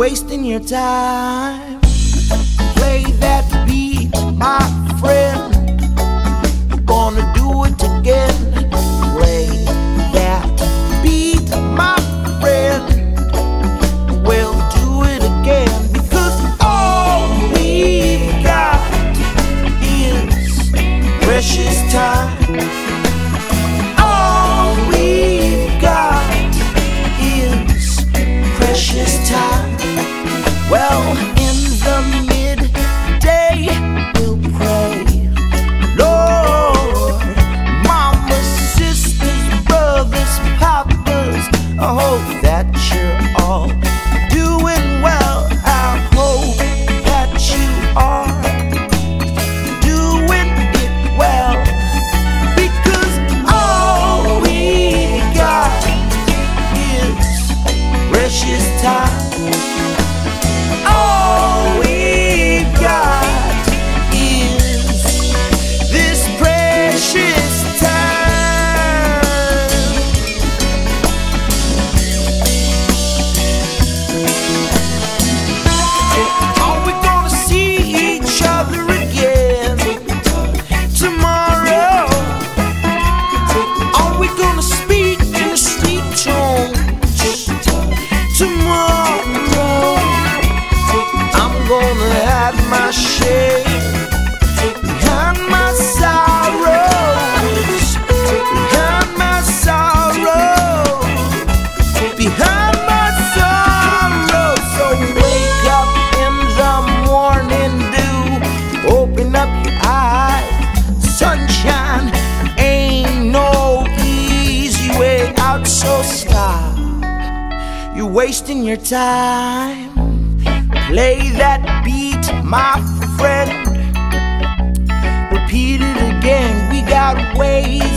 wasting your time. I hope that you're all gonna have my share behind my sorrows, behind my sorrows, behind my sorrows. So wake up in the morning dew, open up your eyes, sunshine ain't no easy way out. So stop, you're wasting your time. Play that beat, my friend. Repeat it again. We got ways